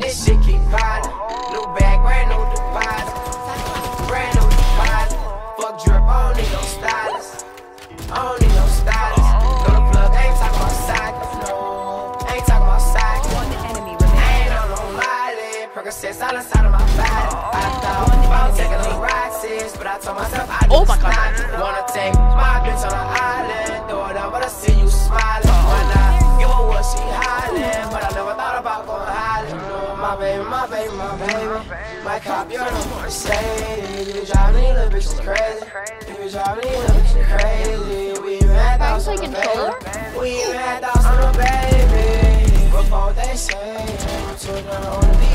This shit keep piling. New bag, brand new deposit. Brand new deposit. Fuck drip, I don't need no stylist. I don't need no stylist. Percocets all inside of my body. I thought I was taking a ride, sis, but I told myself I Oh my God. not. Wanna take my bitch on an island, do it up, but I see you smiling. Why not? Give her what she hollering, but I never thought about going hollering. No, my baby, my baby, my baby. My cop, you're the Mercedes. You be driving these little bitches crazy. You be driving these little bitches crazy. We even had thoughts on the baby. We even had thoughts on the baby. Before they say, I'm too on the.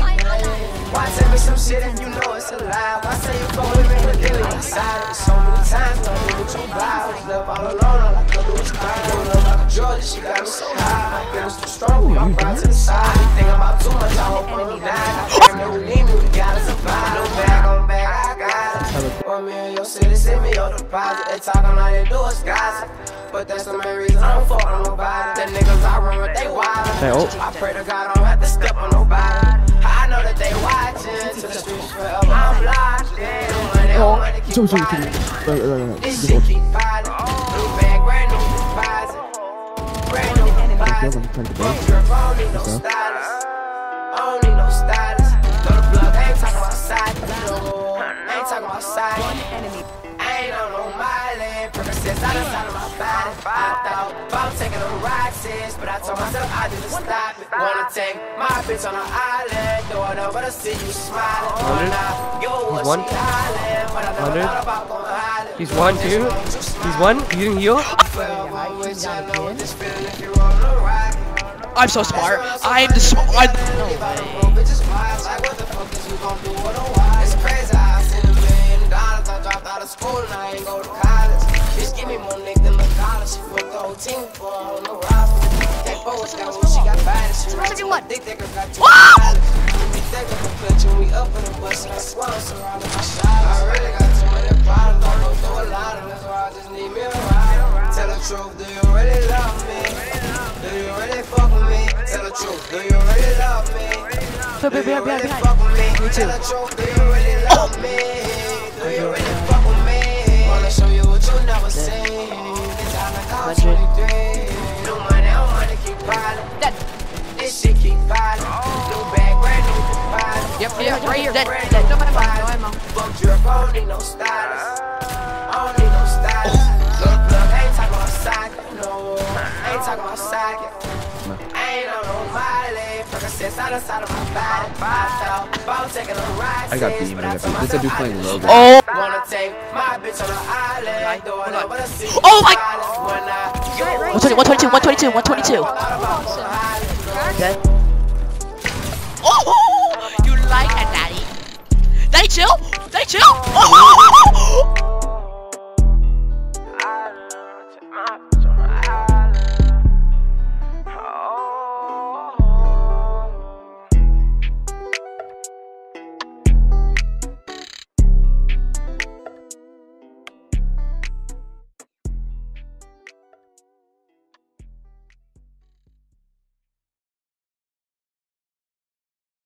Why tell me some shit if you know it's a lie? Why say you fuck with me but then we inside? So many times, I knew what you buy. I was left all alone, all I could do was cry. Pulled up like a Georgia, she got me so high. My feelings too strong, we all brought to the side. You think about too much, I hope I'm dying. I can't never leave me, we gotta survive. No bag on bag, I got it. One million, your city, send me your deposit. They talking all they do is gossip. But that's the main reason I don't fuck on nobody. The niggas I run with, they wild. Oh. I pray to God I don't have to step on nobody. They watching. To the streets forever, I'm locked in. Money, Oh, money keep sorry, sorry, sorry. Right, right, right, right. This shit keep bag, brand new. Brand new deposit. Devil, turn to Fuck base. drip, I don't need no Okay. stylist. I don't need no stylist. About taking a ride, sis, but I told myself I didn't stop it. Wanna take my bitch on an island, do it up, but I see you smiling. Hundred. Wanna Yo, He's one. she hollering, but I never Hundred. thought about going hollering. He's one, two. He's one. You didn't heal? Forever with you, I know this feeling if you roll a rock. I'm so smart. I'm the smart. I'm Bitches wise, like what the fuck is you gon' do with a why? It's crazy I seen a million dollars. I dropped out of school and I ain't go to college. Bitch, give me more nigga than the college. She fucked the whole team for bad. She ran to my dick, that girl got two dollars. Big dick in the clutch we up in the bus and I swear I'm surrounded by shots. I really got too many problems. I go through a lot of that's why I just need me a ride. Tell the truth, do you really love me? Do you really fuck with me? Tell the truth, do you really love me? So, Do you really fuck with me? Tell the truth, do you really love me? Yep, yep, right here. Dead, dead. new No ammo, no ammo. Fuck drip, I don't no stylist. I don't need no stylist. Look, look, I ain't talking about socket, no. I ain't talking about socket. I ain't on no mileage. Percocets out inside of my body. I taking a ride. I got sis, beam, but I got told. This a dude playing just Logan. Oh. Wanna take my bitch on an island. Do up, but I see Oh my- violence when I go 120, 122, 122, 122. Dead. Chill? Oh,